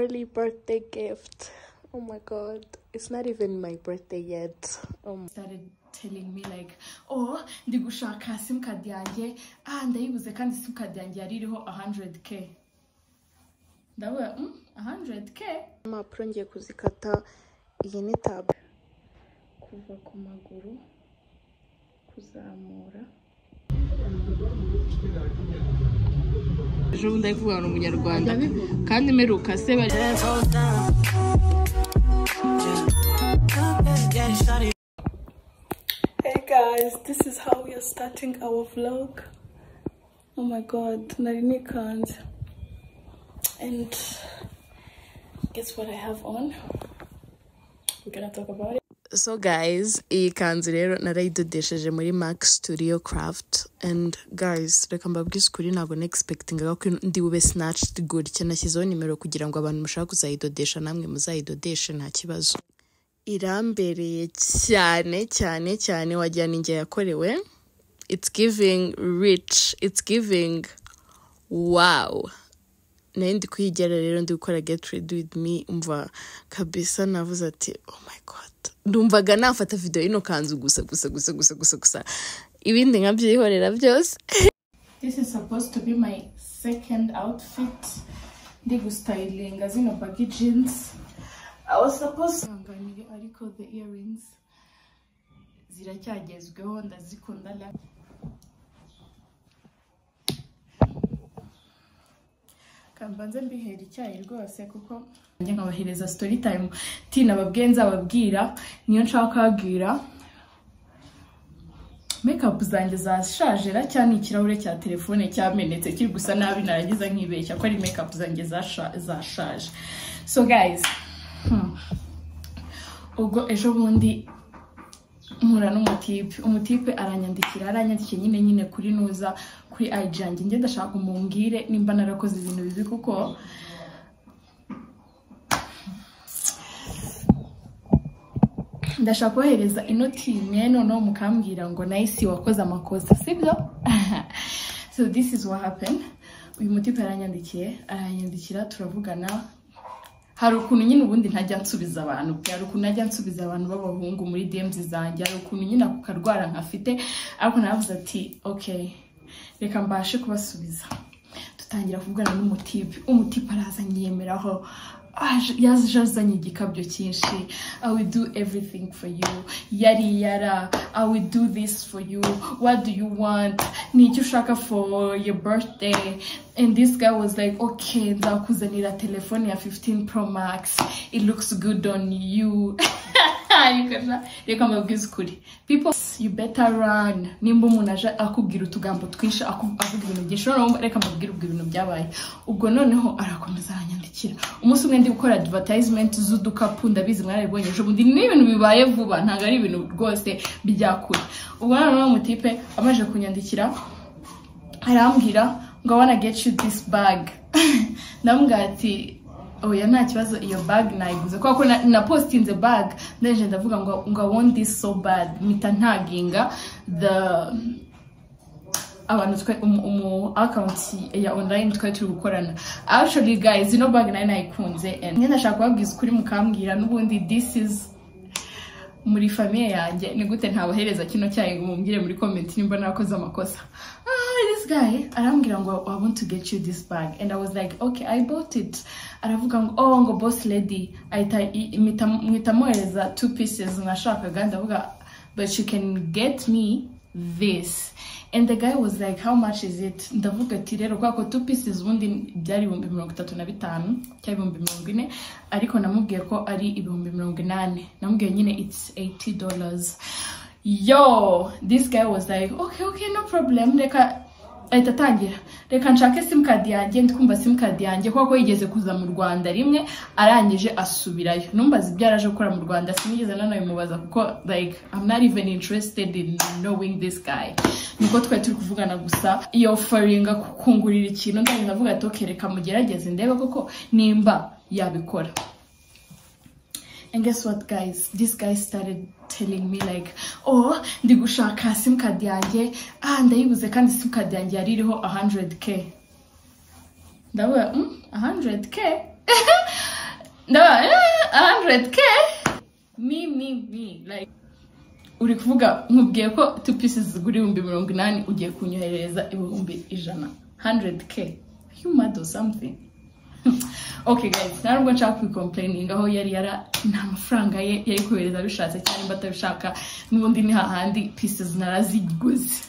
early birthday gift. Oh my god. It's not even my birthday yet. Um, started telling me like oh ndi gushaka simukadi yanjye ah ndayibuze kandi simukadi yanjye yari iriho 100k ndavuga mm, 100k impapuro ngiye kuzikata iyi ni tab kuva ku maguru kuzamura ejo kandi se bari Hey guys, this is how we are starting our vlog. Oh my god, Narini can't. And guess what I have on? We're gonna talk about it. So guys iyi kanzu rero narayidodesheje muri max studio craft. And guys reka mbabwize ukuri ntabwo nexpectingaga ko ndi bube snatched gutya. Nashyizeho nimero kugira ngo abantu mushaka kuzayidodesha namwe muzayidodeshe nta kibazo. Irambereye cyane cyane cyane wagira ni njye yakorewe. It's giving rich it's giving wow. Na yo ndi kuyigera rero ndi gukora get ready with me umva kabisa navuze ati oh my god. Ndumvaga nafata video y'ino kanzu gusa gusa gusa gusa gusa gusa. Ibindi nkabyihorera byose. This is supposed to be my second outfit. Ndi gustylinga zino baggy jeans. I was supposed Ihanganire, ariko the earrings ziracyagezweho ndazikunda. La kambanze mbihera icyayi rwose kuko njye nkabahereza story time tina babwiye nzababwira niyo nshaka kubabwira makeup zanjye zashajera cyangwa ikirahure cya telefone cyamenetse kiri gusa nabi narangiza nkibeshya ko ari makeup zanjye zasha- zashaje so guys hmm. ubwo ejo bundi mpura n'umutipe umutipe aranyandikira aranyandikiye nyine nyine kuri nuza kuri IG yanjye. Njye ndashaka nimba narakoze ibintu bibi kuko ndashaka kohereza inoti imwe noneho mukambwira ngo nayisi wakoze amakosa sibyo? So this is what happened. Uyu mutipe aranyandikiye aranyandikira turavugana. Hari ukuntu nyine ubundi ntajya nsubiza abantu. Hari ukuntu najya nsubiza abantu b'abahungu muri DMs zanjye. Hari ukuntu nyine ako karwara nkafite ariko naravuze ati okay reka mbashe kubasubiza. Dutangira kuvugana n'umutipe umutipe araza nyiyemeraho aje- yaje azanye igikabyo cyinshi. I will do everything for you. Yari yara i will do this for you. What do you want? Ni icyo ushaka for your birthday? And this guy was like okay nzakuzanira telefone ya 15 pro max. It looks good on you reka mbabwize ukuri. People you better run. Nimba umuntu aje akubwira utugambo twinshi avuga ibintu byinshi noneho reka mbabwire ubwo ibintu byabaye. Ubwo noneho arakomeza aranyandikira. Umunsi umwe ndi gukora advertisement z'udukapu ndabizi mwarabibonye ejo bundi ni ibintu bibaye vuba ntabwo ari ibintu rwose bijya kure ubwo noneho umutipe amaze kunyandikira arambwira ngo I wanna get you this bag. Ndamubwira ati oya nta kibazo iyo bag nayiguze kubera ko na- napostinze bag ndaje ndavuga ngo ngo want this so bad. Mpita ntaginga the abantu twe umu, account ya online twari turi gukorana. Actually guys ino bag na yo nayikunze njye ndashaka kubabwiza ukuri mukambwira n'ubundi this is muri famiye yanjye. Ni gute ntabahereza kino cyayi ngo mumbwire muri comment nimba narakoze amakosa. Ah this guy. Arambwira ngo i want to get you this bag. And i was like okay i bought it. Aravuga ngo oh ngo boss lady ahita mwohereza two pieces. Nashakaga ndavuga but you can get me this. And the guy was like how much is it? Ndavuga ati rero kubera ko two pieces ubundi byari ibihumbi mirongo itatu na bitanu cyangwa ibihumbi mirongo ine. Ariko namubwiye ko ari ibihumbi mirongo inani namubwiye nyine it's 80 dollars. Yo this guy was like okay okay no problem. Reka ahita atangira. Reka nshake simukadi yanjye ndi kumva simukadi yanjye kuko yigeze kuza mu rwanda rimwe arangije asubirayo. Numbaza ibyo yaraje gukora mu rwanda sinigeze nanabimubaza kuko like I'm not even interested in knowing this guy. Niko twari turi kuvugana gusa iyo faringa kungurira ikintu ndagenda ndavuga ati okay reka mugerageze ndebe koko nimba yabikora. And guess what, guys? This guy started telling me like, oh, ndi gushaka simukadi yanjye, ah, ndayibuze kandi simukadi yanjye yari iriho 100k. Ndavuga, mm, 100k? ndaba eh, 100k mi mi mi like uri kuvuga nkubwiye ko two pieces zigura ibihumbi mirongo inani ugiye kunyoherereza ibihumbi ijana. 100k you mad or something? okay guys nta nubwo nshaka kubicomplaining aho yari yara nta mafaranga ye yari kohereza abishatse cyangwa atabishaka n'ubundi ni hahandi pieces naraziguze.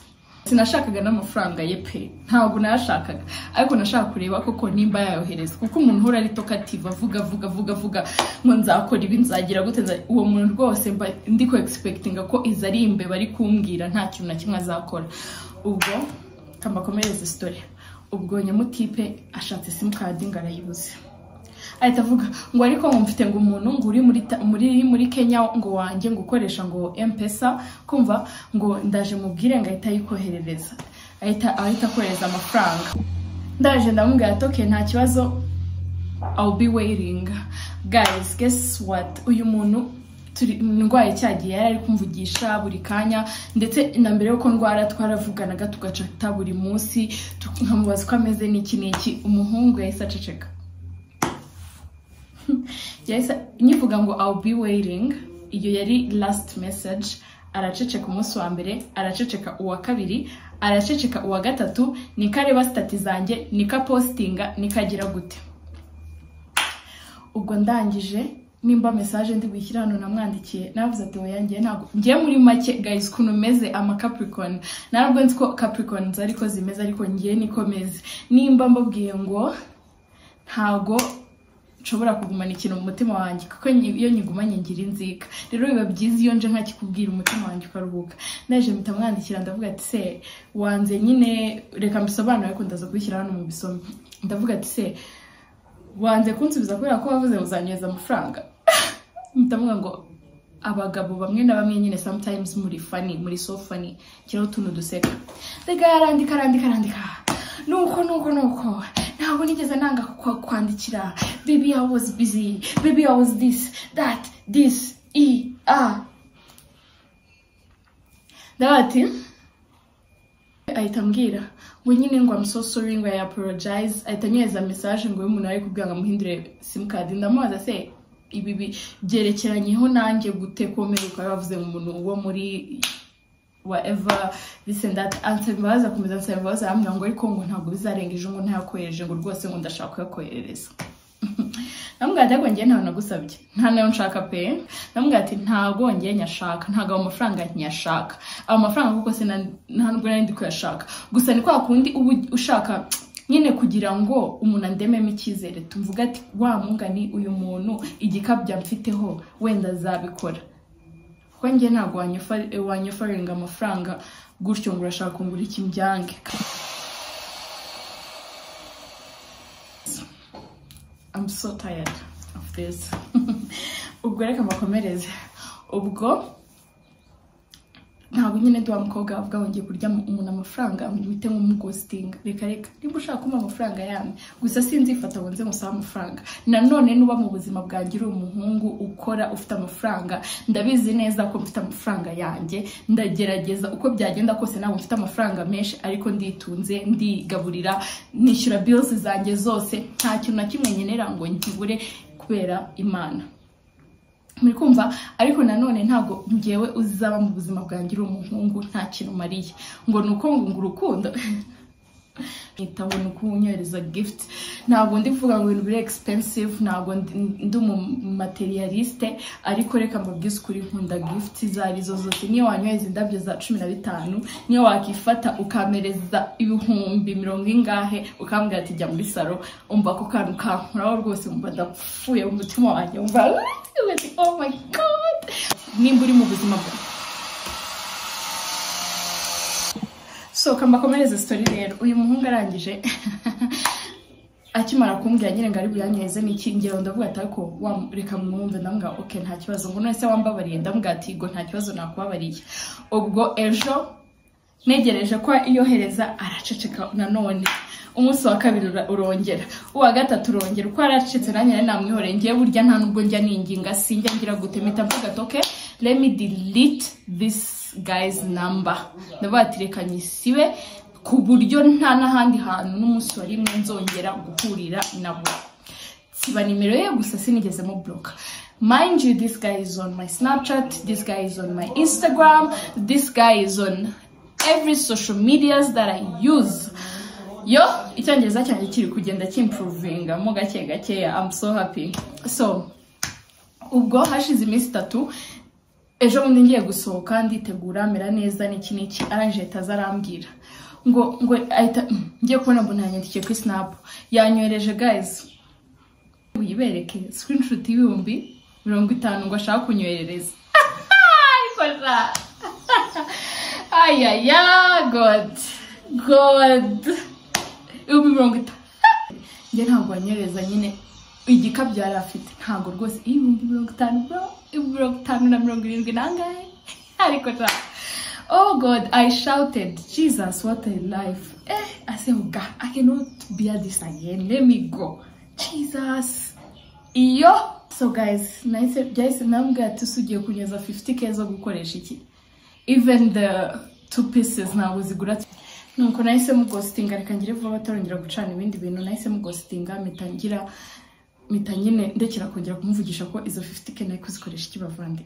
Sinashakaga n'amafaranga ye pe ntabwo nayashakaga. Ariko nashaka kureba koko nimba yayohereza kuko umuntu uhora ari tokative avuga avuga avuga avuga ngo nzakora ibi nzagira gute uwo muntu rwose mba ndi ko expectinga ko izi ari imbeba ari kumbwira nta kintu na kimwe azakora. Ubwo kambakomereze story. Ubwo nyamutipe ashatse simukadi ngo arayibuze. Ahita avuga ngo ariko ngo mfite ngo umuntu ngo uri muri Kenya ngo wanjye ngo ukoresha ngo M-Pesa kumva ngo ndaje mubwire ngo ahita ayikoherereza. Ahita akohereza amafaranga. Ndaje ndamubwira okay nta kibazo be waiting. Guys guess what? Uyu muntu turi ndwaye cyagiye yari ari kumvugisha buri kanya ndetse na mbere yuko ndwara twaravuganaga tugacata buri munsi tu- nkamubaza uko ameze n'iki n'iki. Umuhungu yahise aceceka. Nyivuga ngo I'll be waiting. Iyo yari last message araceceka umunsi wa mbere araceceka uwa kabiri araceceka uwa gatatu niko areba sitati zanjye niko apositinga niko agira gute. Ubwo ndangije nimba message ndi buyishyire hano namwandikiye navuze ati oya ngiye ntabwo ngiye muri make guys ukuntu meze ama capricorn. Ntabwo nzi ko capricorns ariko zimeze ariko ngiye niko meze. Nimba mbabwiye ngo ntago nshobora kugumana ikintu mu mutima wanjye kuko iyo nyigumanye ngira inzika. Rero biba byiza iyo nje nkakikubwira umutima wanjye ukaruhuka. Naje mpita mwandikira ndavuga ati se wanze nyine reka mbisobanure ariko ndaza kubishyira hano mu bisome ndavuga ati se wanze kunsubiza kubera ko wavuze ngo uzanyohereza amafaranga? Mpita mvuga ngo abagabo bamwe na bamwe nyine sometimes muri funny muri so funny. Kiriho utuntu duseka. Rega arandika arandika arandika. Nuko nuko nuko. Ntabwo nigeze nanga kwa- kwandikira. Baby i was busy. Baby i was this that this i a. Ndavuga ati ahita ambwira ngo nyine ngo so sorry ngo I apologize. Ahita anyohereza message ngo uyu muntu ari kubwira ngo amuhindure simukadi ndamubaza se ibi bi- byerekeranyeho nanjye gute ko mperuka bavuze ngo umuntu wo muri whatever this and that. Ansaba imbabazi akomeza ansaba imbabazi arambwira ngo ariko ngo ntabwo bizarenga ejo ngo ntayakohereje ngo rwose ngo ndashaka kuyakoherereza. Namubwira ati njye ntawe nagusabye. Nta na yo nshaka pe. Namubwira ati ntabwo njye nyashaka. Ntabwo ayo mafaranga nyashaka. Ayo mafaranga kuko se na- nta nubwo nari ndi kuyashaka. Gusa ni kwa kundi uba ushaka nyine kugira ngo umuntu andememo icyizere tumvuga ati wa mungani uyu muntu igikabya mfiteho wenda azabikora. Kuko njye ntabwo wanyofa- wanyofaringa amafaranga gutyo ngo urashaka kungura ikimyange I'm so tired of this. ubwo reka mbakomereze. Ubwo ntabwo nyine ndi wa mukobwa wavuga ngo ngiye kurya umuntu amafaranga mpite nk'umugositinga reka reka. Niba ushaka kumpa amafaranga yamwe gusa sinzifata ngo nze musaba amafaranga. Nanone nuba mu buzima bwanjye uri umuhungu ukora ufite amafaranga ndabizi neza ko mfite amafaranga yanjye ndagerageza uko byagenda kose ntabwo mfite amafaranga menshi ariko nditunze ndigaburira nishyura bills zanjye zose. Nta kintu na kimwe nkenera ngo nkibure kubera imana. Muri kumva ariko nanone ntabwo ngewe uzaba mu buzima bwanjye uri umuhungu nta kintu umariye ngo ni uko ngo urukundo. Nkitaho ni uko unyohereza gift. Ntabwo ndi kuvuga ngo ibintu biri expensive ntabwo ndi materialiste ariko reka mbabwize ukuri nkunda gift izo ari zo zose. Niyo wanyohereza indabyo za cumi na bitanu niyo wakifata ukamereza ibihumbi mirongo ingahe ukambwira ati jya muri salo umva ako kantu kankoraho rwose umva ndapfuye mu mutima wanjye umva oh my god nimba uri mu buzima bwawe so kambakomereze story rero uyu muhungu arangije akimara kumbwira nyine ngo ari buyanyeze n'iki ngero ndavuga ati ariko reka mwumve ndamubwira ok nta kibazo ngo none se wambabariye ndamubwira ati ngo nta kibazo nakubabariye ubwo ejo negereje ko yohereza araceceka nanone umunsi wa kabiri urongera. Uwa gatatu urongera. Uko yaracecetse nanjye nari namwihoreye. Ngewe burya nta nubwo njya ninginga sinjya ngira gute. Mpita mvuga ok let me delete this guy's number. Ndavuga ati reka nyisibe ku buryo nta n'ahandi hantu n'umunsi wa rimwe nzongera guhurira nabo. Siba nimero ye gusa sinigeze mu block mind you this guy is on my snapchat this guy is on my instagram this guy is on every social medias that i use. Yo icyongereza cyanjye kiri kugenda kimprovinga mo gake gakeya i'm so happy. So ubwo hashize iminsi itatu ejo bundi ngiye gusohoka nditegura mera neza n'iki n'iki arangije ahita aza arambwira. Ngo ngo ahita mm, ngiye kubona mbona yanyandikiye kuri snap. Yanyohereje guys. Uyibereke screenshot y'ibihumbi mirongo itanu ngo ashaka kunyoherereza. Ariko sha ayaya god. God. Ibihumbi mirongo itanu njye ntabwo wanyohereza nyine. Igikapu yari afite. Ntabwo rwose. Ibihumbi mirongo itanu bro. Ibihumbi mirongo itanu na mirongo irindwi. Nangahe? Ariko sha oh god i shouted. Jesus what a life. Eh i said oh god i cannot bear this again. Let me go. Jesus. Iyo. So guys nahise byahise nambwira ati usugiye kunyeza 50k zo even the two pieces ntabwo zigura nuko nahise mugositinga reka ngire vuba batarongera gucana ibindi bintu. Nahise mugositinga mpita ngira mpita nyine ndekera kongera kumuvugisha ko izo 50k na yo kuzikoresha iki bavandi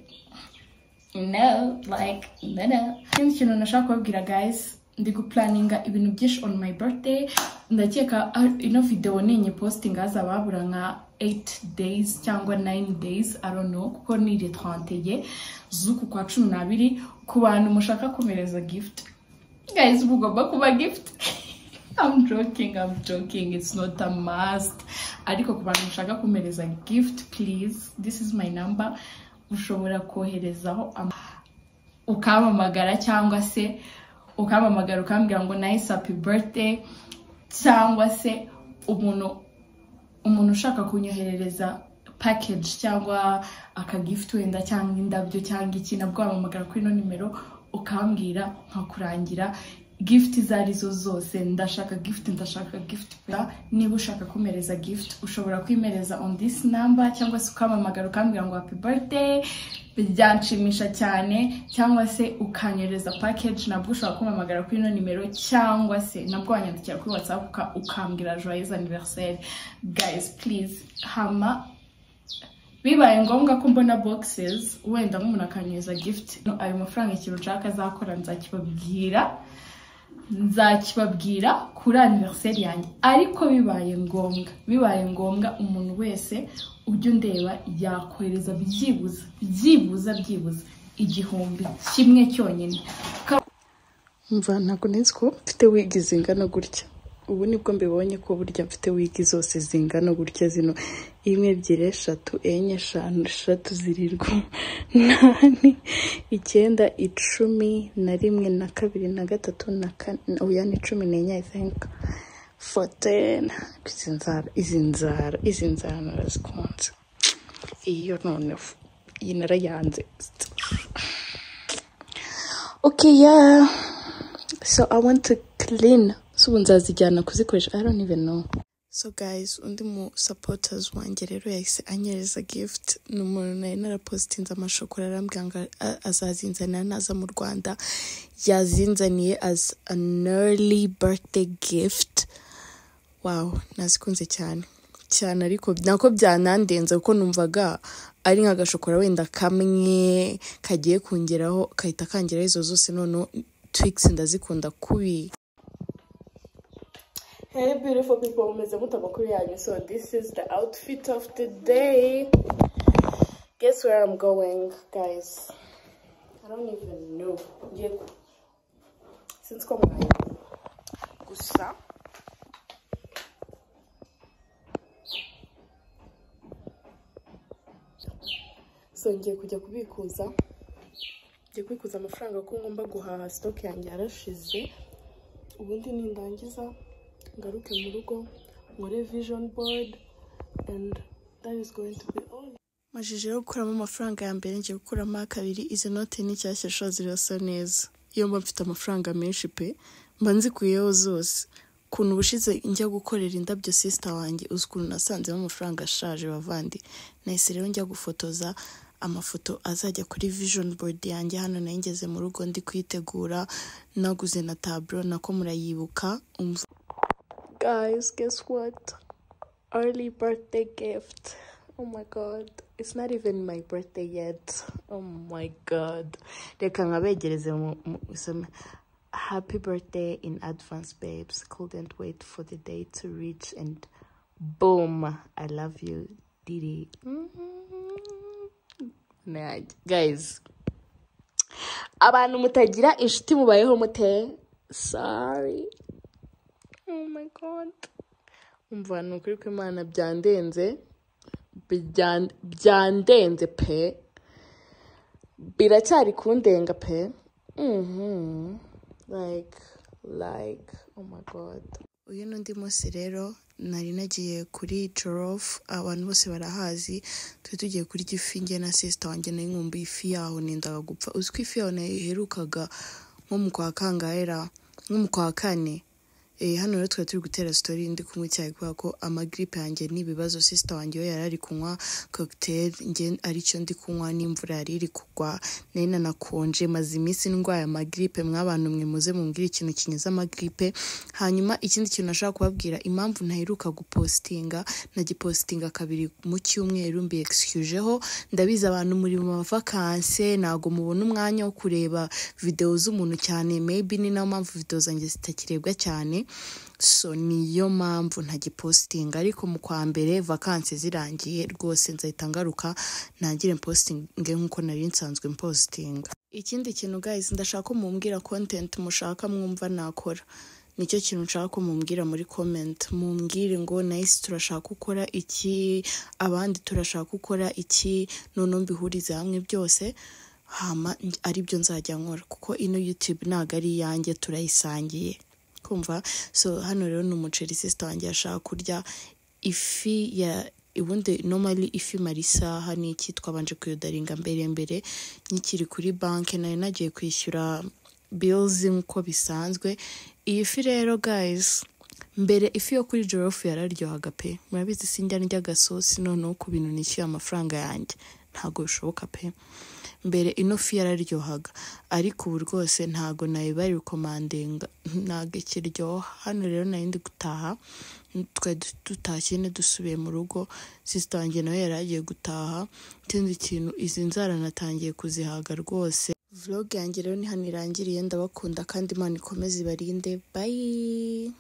no like no no. Ikindi kintu nashaka kubabwira guys ndi guplaninga ibintu byinshi on my birthday. Ndakeka ah, ino video ninye posting hazaba habura nka 8 days cyangwa 9 days i don't know kuko ni le 31 z'uku kwa cumi n'abiri ku bantu mushaka komereza gift guys mugomba kuba gift I'm joking, I'm joking. It's not a must. Ariko ku bantu mushaka kumereza gift, please, this is my number. Ushobora koherezaho am- ukampamagara cyangwa se ukampamagara ukambwira ngo nice happy birthday cyangwa se umuntu umuntu ushaka kunyoherereza package cyangwa akagift wenda cyangwa indabyo cyangwa iki nabwo wampamagara kuri ino nimero ukambwira nkakurangira. Gift izo ari zo zose ndashaka gift ndashaka gift niba ushaka kumereza gift ushobora kwimereza on this number cyangwa se ukampamagara ukambwira ngo happy birthday byanshimisha cyane cyangwa se ukanyohereza package nabwo ushobora kumpamagara kuri ino nimero cyangwa se nabwo wanyandikira kuri whatsapp uka- ukambwira joyeux anniversaire. Guys please hama bibaye ngombwa ko mbona boxes wenda nk'umuntu akanyohereza gift no, ayo mafaranga ikintu nshaka azakora nzakibabwira. Nzakibabwira kuri anniversaire yanjye. Ariko bibaye ngombwa bibaye ngombwa umuntu wese ujya undeba yakohereza byibuza byibuza byibuza igihumbi kimwe cyonyine. Mva ntabwo nzi ko mfite wigi zingana gutya. Ubu ni bwo mbibonye ko burya mfite wigi zose zingana gutya zino. Imwe ebyiri eshatu enye eshanu eshatu zirindwi umunani icyenda icumi na rimwe na kabiri na gatatu na kane oya ni cumi n'enye i think. Fourteen izi nzara izi nzara izi nzara narazikunze iyo noneho iyi narayanze. Okay so i want to clean so ubu nzazijyana kuzikoresha. I don't even know. So guys undi mu supporters wanjye rero yahise anyereza gift. Ni umuntu nari narapositinze amashokora arambwira ngo azazinzanira naza mu rwanda. Yazinzaniye as an early birthday gift. Wow nazikunze cyane. Cyane ariko nako byanandenza kuko numvaga ari nk'agashokora wenda kamwe kagiye kungeraho kahita kangeraho izo zose. Noneho twix ndazikunda kubi. Hey, beautiful people, mumeze mute amakuru yanyu. So this is the outfit of the day. Guess where I'm going, guys? I don't even know. Ngiye Since ko mwaye. Gusa. So ngiye kujya kubikuza. Ngiye kubikuza amafaranga ko ngomba guhaha stock yanjye yarashize. ubundi nindangiza ngaruke mu rugo nkore vision board and that is going to be all. Majije yo gukuramo amafaranga ya mbere ngiye gukuramo akabiri izi note ni nshyashya zirasa neza. Iyo mba mfite amafaranga menshi pe mba nzikuyeho zose. Ukuntu ubushize njya gukorera indabyo sisita wanjye uzi ukuntu nasanzemo amafaranga ashaje bavandi. Nahise rero njya gufotoza amafoto azajya kuri vision board yanjye. Hano na yo ngeze mu rugo ndi kwitegura. Naguze na taburo nako murayibuka. Umva guys guess what early birthday gift. Oh my god. It's not even my birthday yet. Oh my god. Reka nkabegereze usome. Happy birthday in advance, babes. Couldn't wait for the day to reach and boom. I love you, Didi. Mm-hmm. Nah, Guys, abantu mutagira inshuti mubayeho mute sorry umva ni ukuri kw'imana byandenze Byan- byandenze pe. Biracyari kundenga pe. Mhm. like like oh my god. Uyu n'undi munsi rero nari nagiye kuri jorofu abantu bose barahazi turi tugiye kurya ifi njye na sisita wanjye na yo nkumbuye ifi yaho nendaga gupfa. Uzi ko ifi yaho nayiherukaga nko mu kwa kangahera nko mu kwa kane? Hano rero twari turi gutera sitori ndi kunywa icyayi kubera ko amagiripe yanjye n'ibibazo sisita wanjye we yari ari kunywa cocktail njye ari cyo ndi kunywa n'imvura yari iri kugwa nari nanakonje maze iminsi ndwaye amagiripe mw'abantu mwe muze mumbwire ikintu kinyuze amagiripe hanyuma ikindi kintu nashaka kubabwira impamvu ntaheruka gupositinga nagipositinga kabiri mu cyumweru mbi excuseho. Ndabizi abantu muri mu mavakanse ntabwo mubona umwanya wo kureba videwo z'umuntu cyane maybe ni na yo mpamvu videwo zanjye zitakirebwa cyane. So niyo mpamvu ntagipositinga ariko mu kwa mbere vakansi zirangiye rwose nzahita ngaruka ntangire mpositinge nk'uko nari nsanzwe mpositinga ikindi kintu guys ndashaka ko mumbwira content mushaka mwumva nakora. Nicyo kintu nshaka ko mumbwira muri comment. Mumbwire ngo nice turashaka gukora iki? Abandi turashaka gukora iki? Noneho mbihurize hamwe byose hama ari byo nzajya nkora. Kuko ino youtube ntabwo ari iyanjye turayisangiye. Kumva so hano rero ni umuceri sisita wanjye yashaka kurya. Ifi ya ubundi normally ifi mara isaha ni iki? Twabanje kuyodaringa mbere mbere. Nkikiri kuri banki nari nagiye kwishyura bills nk'uko bisanzwe. Iyi fi rero guys mbere ifi yo kuri jorofu yararyohaga pe. Murabizi sinjya ndya agasosi noneho ku bintu nishyuye amafaranga yanjye. Ntabwo bishoboka pe. Mbere ino fi yararyohaga. Ariko ubu rwose ntabwo nayibari rekomandinga ntabwo ikiryoha. Hano rero nari ndi gutaha. Twari dutashye nyine dusubiye mu rugo. Sisita wanjye nawe yari agiye gutaha. Ikindi kintu izi nzara natangiye kuzihaga rwose. Vlog yanjye rero ni hano irangiriye. Ndabakunda kandi imana ikomeze ibarinde. Bayi